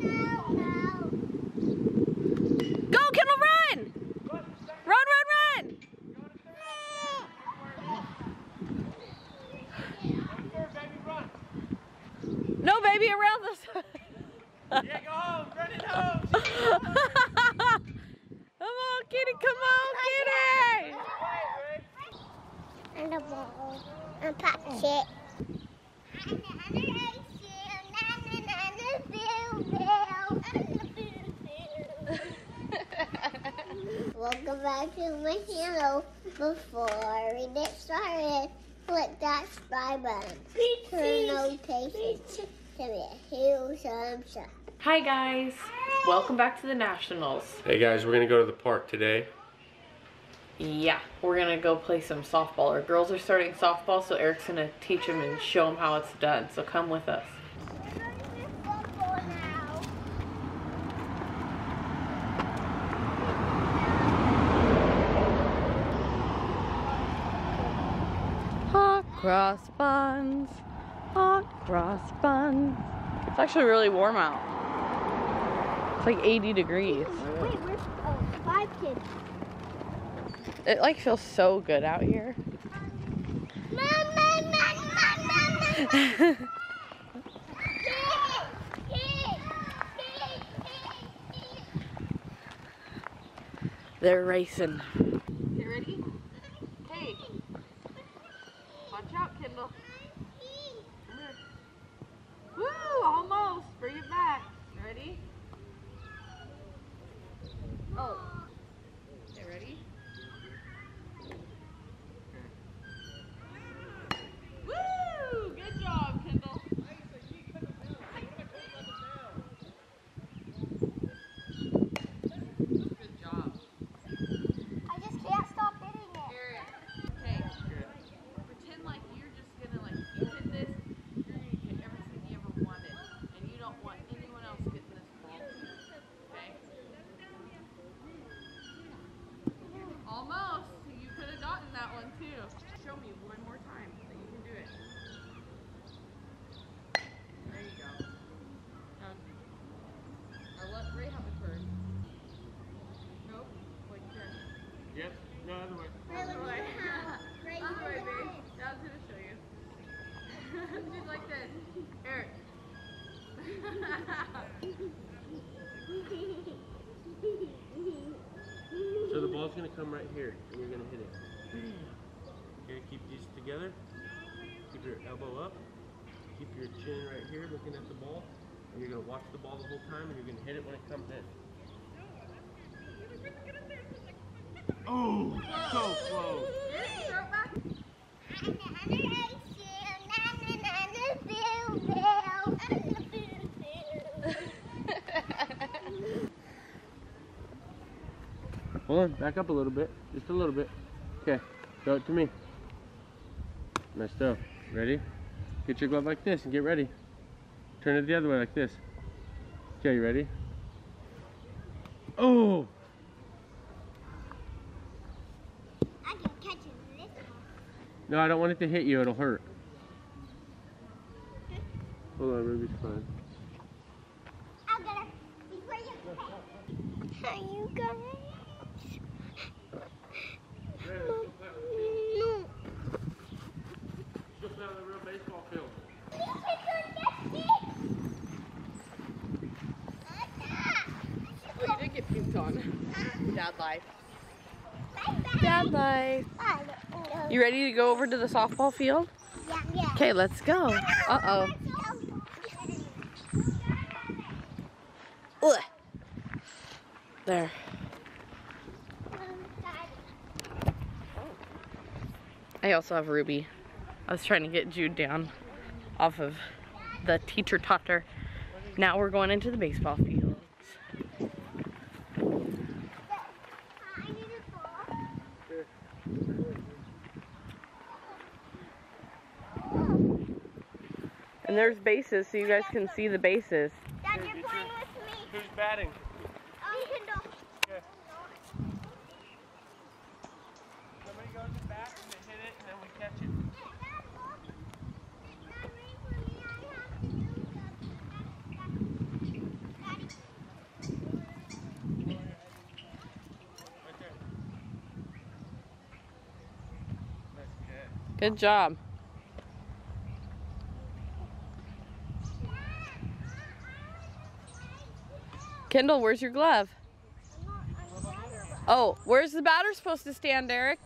Go, Kendall, run! Run, run, run! No, baby, around this. Yeah, go home. Run it home. come on, kitty, come on, kitty! And the ball. And patch it. Welcome back to my channel. Before we get started, click that subscribe button. Turn notifications to be a huge thumbs up. Hi, guys. Welcome back to the Nashonals. Hey guys, we're gonna go to the park today. Yeah, we're gonna go play some softball. Our girls are starting softball, so Eric's gonna teach them and show them how it's done. So come with us. Hot cross buns, hot cross buns. It's actually really warm out. It's like 80 degrees. Wait, where's oh, five kids? It like feels so good out here. Mom, mom, mom, mom, mom, mom. They're racing. You ready? Hey. Watch out, Kendall. Come here. Woo! Almost. Bring it back. Ready? Oh. Okay, ready? Woo! Good job, Kendall. Good job. I just can't stop hitting it. Eric. Okay. Pretend like you're just gonna like you hit this, you're gonna get everything you ever wanted. And you don't want anyone else getting this ball. Okay? Almost. You could have gotten that one too. Show me one more time that you can do it. There you go. Now, I'll let Ray have a turn. Nope. Like this. Yep. So the ball's gonna come right here, and you're gonna hit it. You're gonna keep these together. Keep your elbow up. Keep your chin right here, looking at the ball. And you're gonna watch the ball the whole time, and you're gonna hit it when it comes in. Oh, so close. Hold on, back up a little bit. Just a little bit. Okay, throw it to me. Nice throw. Ready? Get your glove like this and get ready. Turn it the other way like this. Okay, you ready? Oh! I can catch it in this one. No, I don't want it to hit you. It'll hurt. Hold on, Ruby's fine. I'll get her before you. Hi, you guys. No. Just out of the real baseball field. Oh, you did get puked on. Dad life. Dad Dad life. You ready to go over to the softball field? Yeah, yeah. Okay, let's go. Uh-oh. There. I also have Ruby. I was trying to get Jude down off of the teacher totter. Now we're going into the baseball fields. And there's bases, so you guys can see the bases. Dad, you're playing with me. Who's batting? Um, Somebody goes to bat and they hit it, and then we catch it. Good job. Kendall, where's your glove? Oh, where's the batter supposed to stand, Derek?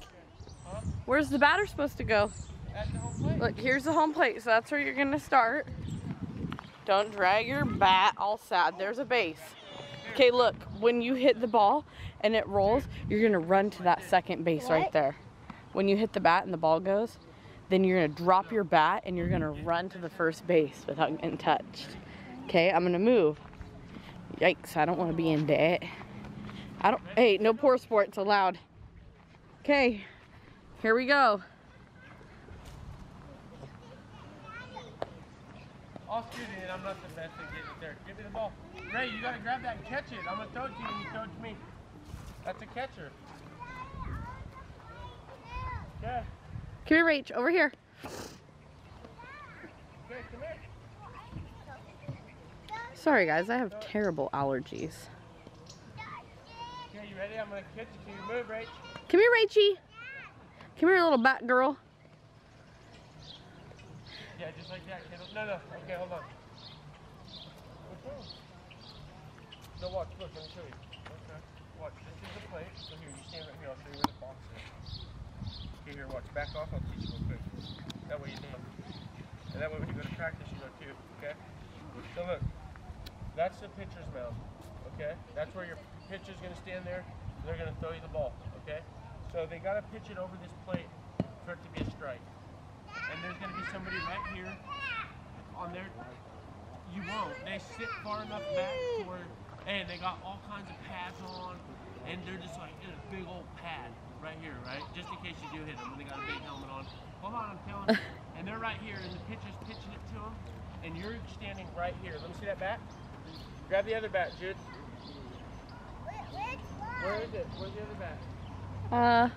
Where's the batter supposed to go? At the home plate. Look, here's the home plate, so that's where you're gonna start. Don't drag your bat all sad. There's a base. Okay, look, when you hit the ball and it rolls, you're gonna run to that second base right there. When you hit the bat and the ball goes, then you're gonna drop your bat and you're gonna run to the first base without getting touched. Okay, I'm gonna move. Yikes, I don't wanna be in debt. I don't, hey, no poor sports allowed. Okay, here we go. I'll shoot it, and I'm not the best at getting it there. Give me the ball. Ray, you gotta grab that and catch it. I'm gonna throw it to you, and you throw it to me. That's a catcher. Okay. Come here, Rach, over here. Okay, come here. Sorry, guys, I have terrible allergies. Okay, you ready? I'm gonna catch it to you. Move, Rach. Come here, Rachie. Come here, little bat girl. Yeah, just like that. No, no. Okay, hold on. No, watch. Look, let me show you. Okay. Watch. This is the plate. So here, you stand right here. I'll show you where the box is. Okay, here, watch. Back off. I'll teach you real quick. That way you know. And that way when you go to practice, you know too. Okay? So look. That's the pitcher's mound. Okay? That's where your pitcher's going to stand there. They're going to throw you the ball. Okay? So they got to pitch it over this plate for it to be a strike and there's gonna be somebody right here on there. You won't. They sit far enough back where, and they got all kinds of pads on, and they're just like in a big old pad right here, right? Just in case you do hit them, and they got a big helmet on. Hold on, I'm telling you. And they're right here, and the pitcher's pitching it to them, and you're standing right here. Let me see that bat. Grab the other bat, Jude. Where is it? Where's the other bat? Uh,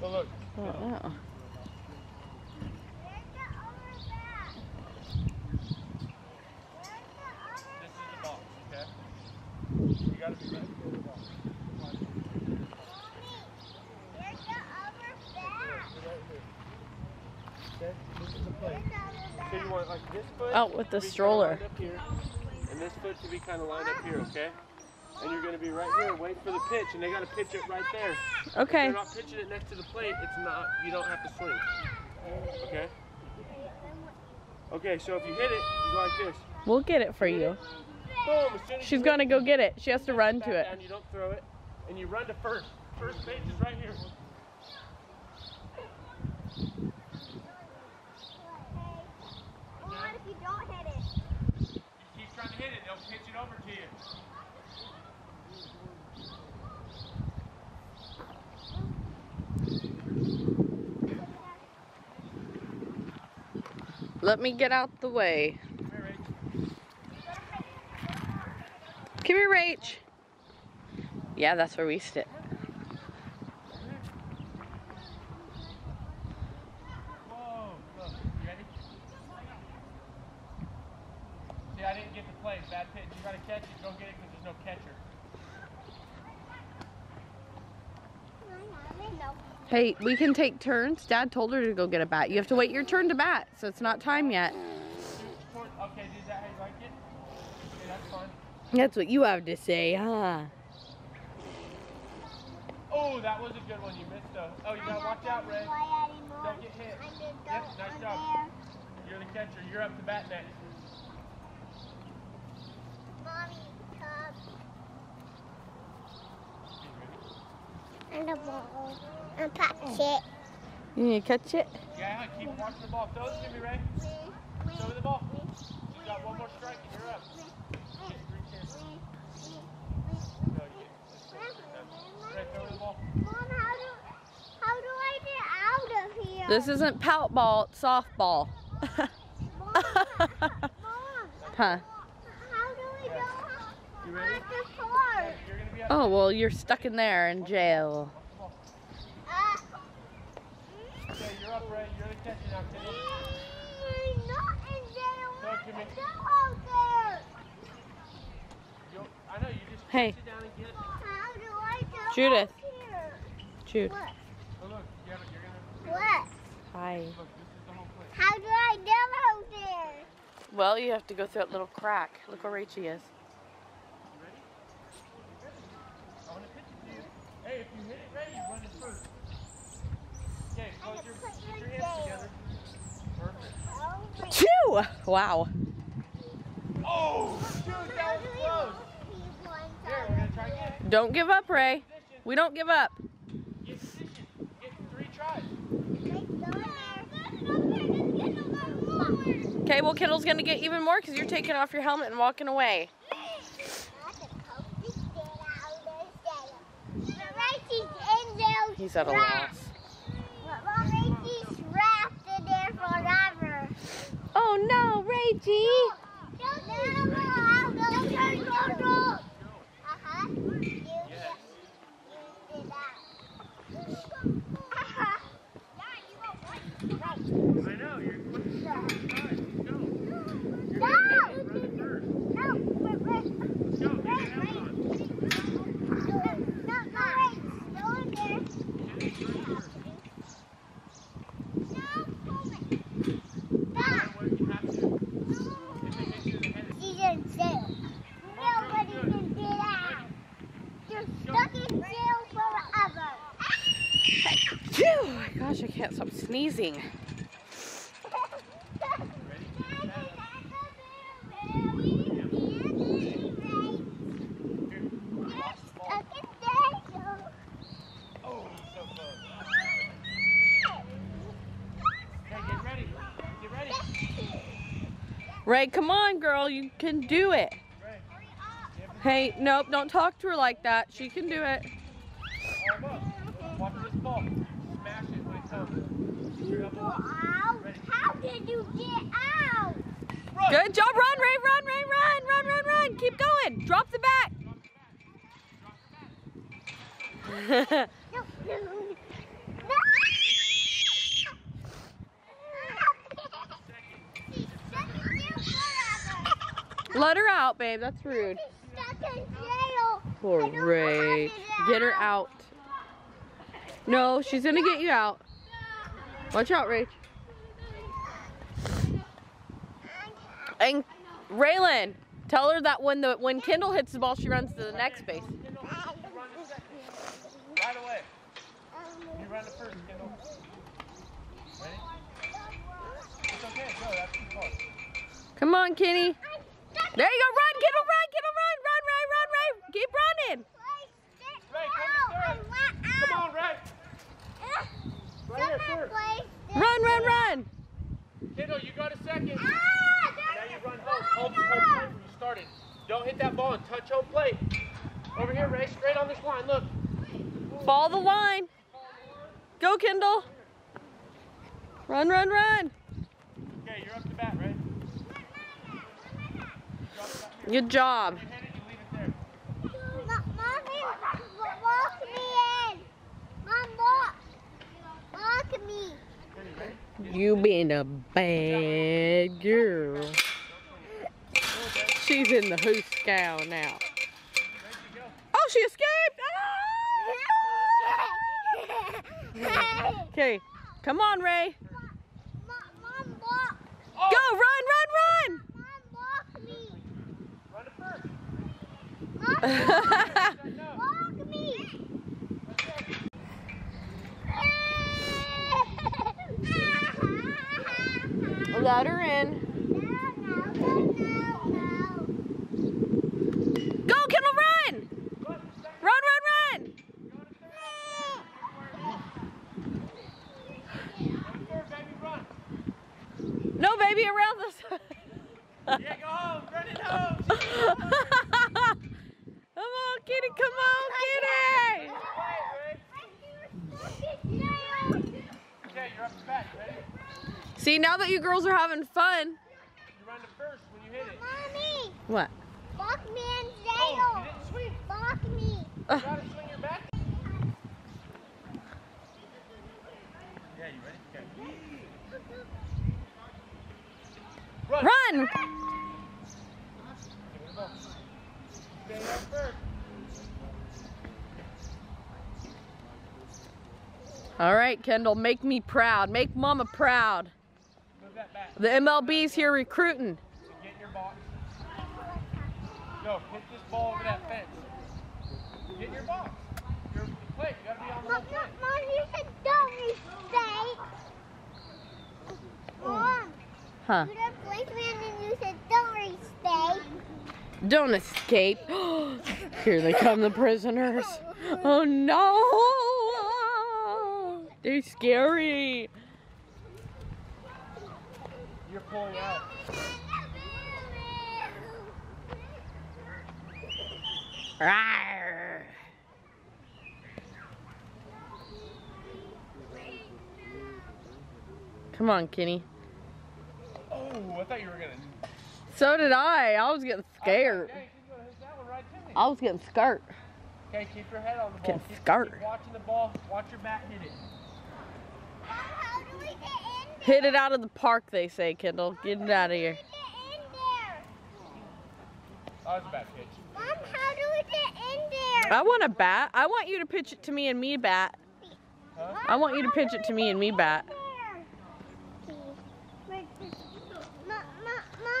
So look. I don't know. This is the box, okay? You gotta be ready for the box. Okay, this is the plate. So you want like this foot Out with the to be kinda stroller. Lined up here, and this foot to be kind of lined up here, okay? And you're gonna be right here, waiting for the pitch, and they gotta pitch it right there. If Okay. you're not pitching it next to the plate, it's not. You don't have to swing. Okay. Okay, so if you hit it, you go like this. We'll get it for you. Boom! As soon as She's gonna go get it. She has to run to it. Down, you don't throw it, and you run to first. First base is right here. What if you don't hit it? You keep trying to Let me get out the way. Come here, Rach. Come here, Rach. Yeah, that's where we sit. Whoa, look, you ready? See, I didn't get the play. Bad pitch. You gotta catch it. Go get it because there's no catcher. Hey, we can take turns. Dad told her to go get a bat. You have to wait your turn to bat, so it's not time yet. Okay, is that how you like it? Okay, that's fine. That's what you have to say, huh? Oh, that was a good one. You missed though. Oh, you gotta watch out, Ray. Don't get hit. Yep, nice job. You're the catcher. You're up to bat next. Mommy, come. And the ball. And catch oh. it. You need to catch it? Yeah, keep watching the ball. Throw it to me, Ray. Throw me the ball. You got one more strike and you're up. Get three chances. No, you get. Ray, throw me the ball. Mom, how do, how do I get out of here? This isn't pout ball, it's softball. Mom, Mom, huh? how do we go You ready? at the car? You're gonna be up. Oh, well, you're stuck in there in jail. Uh, Okay, you're up, Ray. You're the catcher now, Kenny. we're not in jail. Throw it to me. Still out there. You, I know you just Hey. sit down and get it. How do I get Judith. here? Jude. What? Oh look, you have it. You're gonna. What? Hi. Look, this is the whole place. How do I get out there? Well, you have to go through that little crack. Look where Rachie is. You ready? I want to pitch it to you. If you hit it ready, you run it first. Okay, close your, put put your your hands together. Perfect. My Phew! Wow. Oh, shoot, that was close. Here, we're gonna try again. Don't give up, Ray. We don't give up. Get position. Get three tries. Okay, well, Kendall's gonna get even more because you're taking off your helmet and walking away. He's at a loss. Rachel's wrapped in there forever. Oh no, Rachie! Uh-huh. You did- you did that. I know, you're quick. Tries. Go. You're No! gonna hit it. Run it first. No, wait, wait. Let's go. Get it out on. No, no, wait. Go in there. Hit it first. No, hold it. No Stop. matter what you have to. If it hits you in the head, She's in jail. Nobody can get out. You're stuck in jail forever. Phew! Gosh, I can't stop sneezing. Oh, so close. Okay, get ready. Get ready. Ray, come on, girl. You can do it. Hey, nope, don't talk to her like that. She can do it. arm up. Watch this ball. Smash it when it comes. Keep your elbow up. How did you get out? Run. Good job. Run, Ray. Run, Ray. Run, run, run, run. Keep going. Drop the bat. No, no, no. She's stuck in jail forever. Let her out, babe. That's rude. She's stuck in jail. Poor Ray. Get her out. No, she's gonna get you out. Watch out, Ray. And Raylan, tell her that when the when Kendall hits the ball, she runs to the next base. Kendall, you run the second. Right away. You run the first, Kendall. Ready? It's okay. Go. That's too close. Come on, Kenny. There you go. Run, Kendall. Run, Kendall. Run, run, Ray, run, Ray. Keep running. Ray, come to third. Come on, Ray. Right here, first. Run, run, run. Kendall, you go to second. Ah, Now you run home. Hold the home plate where you started. Don't hit that ball and touch home plate. Over here, Ray. Straight on this line. Look. Follow the line. Go, Kendall. Run, run, run. Okay, you're up to bat, Ray. Good job. You hit it, you leave it there. Mommy, walk me in. Mom, walk. Walk me. Okay, you ready? You being a bad girl. She's in the hoose cow now. Ready to go. Oh, she escaped. Okay, come on, Ray. Mom, walk. Oh, Go, run, run, Mom, walk me. Run first. Mom, run. Walk me. Let her in. Go, Kendall, run. Run, run, run. Third, baby, run. No, baby, around this. Yeah, go home. Run it home. come on, kitty, come on, kitty. Okay, you're up to ready? See, now that you girls are having fun. Oh, you run the first when you hit it. Mommy, What? lock me in Oh, you jail. didn't swing. Lock me. You gotta swing your bat. Yeah, you ready? Okay. Run. Run. Give it a ball. Stay up first. All right, Kendall, make me proud. Make mama proud. Move that back. The MLB's here recruiting. Get in your box. Go, hit this ball over that fence. Get in your box. Your plate, you gotta be on the Mom, whole. Mom, you said don't mistake. Mom, Huh. you did policeman and you said don't mistake. Don't escape. Here they come, the prisoners. Oh no! They're scary. You're pulling out. Rawr. Come on, Kenny. I thought you were gonna. So did I. I was getting scared. Okay, keep going. Hit that one right. I was getting scared. Okay, keep your head on the ball. Keep, scared. keep watching the ball. Watch your bat hit it. How do we get in Hit it out of the park, they say, Kendall. Get it out of here. Get in there. Oh, that was a bad pitch. Mom, how do we get in there? I want a bat. I want you to pitch it to me and me bat. Huh? I want you to pitch it to me and me bat.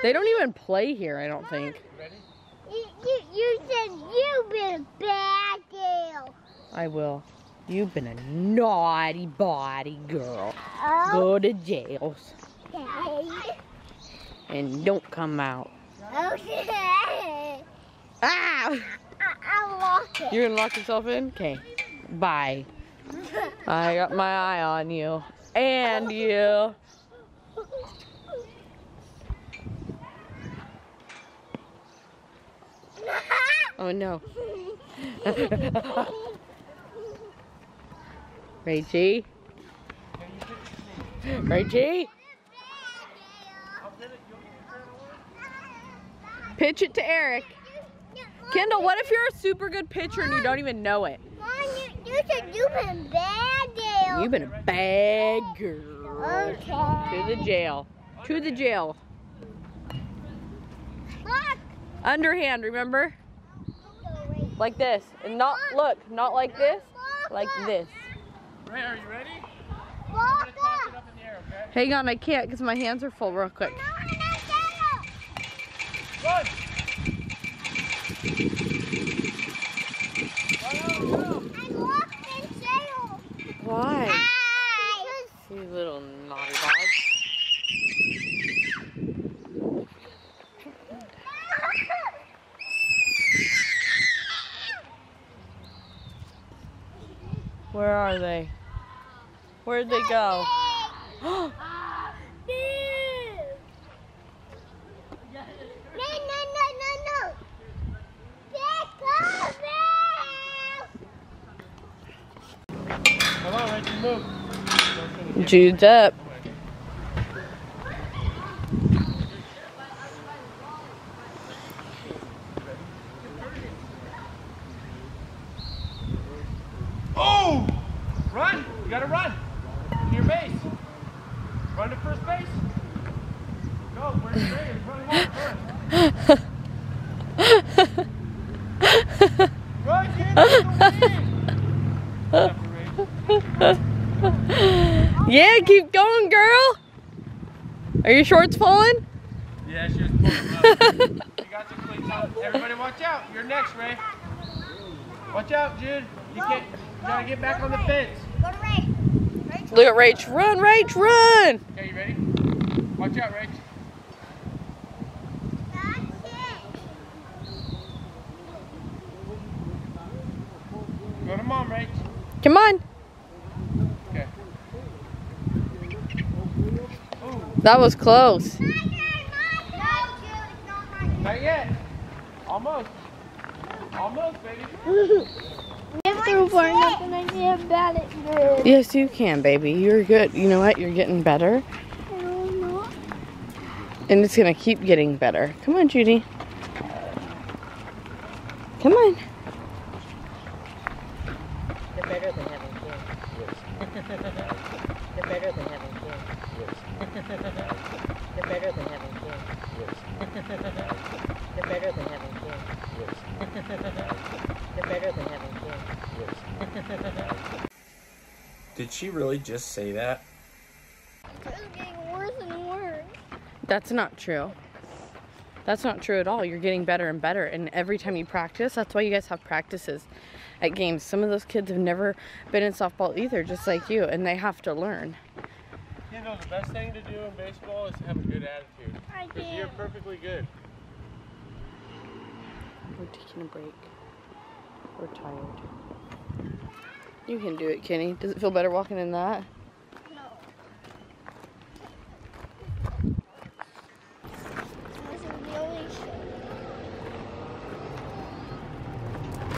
They don't even play here, I don't think. You ready? You, you, you said you've been a bad girl. I will. You've been a naughty body girl. Oh, Go to jail. okay. and don't come out. Okay. Ah! I, I. You're gonna lock yourself in? Okay. Bye. I got my eye on you. And you. Oh no. Rachie? Rachie? I'll hit it. You'll Oh, get your Reggie? Reggie? Pitch it to Eric. Kendall, what if you're a super good pitcher and you don't even know it? Mom, you, you said you've been a bad girl. You've been a bad girl. Okay. To the jail. To the jail. Look. Underhand, remember? Like this. And not, look, not like this. Like this. Ray, are you ready? I'm Walk gonna toss it up. up in the air, okay? Hang on, I can't because my hands are full real quick. Run! Run out, go! I lost in jail. Why? Hi. You little naughty dog. Where are they? Where'd they go? No, no, no, no, no. Get over. Come on, Reggie, move. Don't finish. Jude's up. Oh! Run! You gotta run! To your base. Run to first base. Go, where's your base? Run hard, run. Run, get in the yeah, keep going, girl. Are your shorts falling? Yeah, she was pulling up. you got your cleats on. Everybody watch out. You're next, Ray. Watch out, Jude. You can't, you gotta get back on the fence. Go to Ray. Ray. Look at Rach. Run, Rach, run. Okay, you ready? Watch out, it. Go to mom, Ray. Come on. Okay. Ooh, That was close. My turn, my turn. No, Jude, it's not my not yet. Almost. Almost, baby. If through far enough and I get bad at good. Yes, you can, baby. You're good. You know what? You're getting better. I don't know. And it's going to keep getting better. Come on, Judy. Come on. They're better than having kids. They're better than having kids. They're better than having kids. They're better than having kids. They're better than having kids. Did she really just say that? It's getting worse and worse. That's not true. That's not true at all. You're getting better and better. And every time you practice, that's why you guys have practices at games. Some of those kids have never been in softball either, just like you, and they have to learn. You know, the best thing to do in baseball is to have a good attitude. I Because you're perfectly good. We're taking a break. We're tired. You can do it, Kenny. Does it feel better walking in that?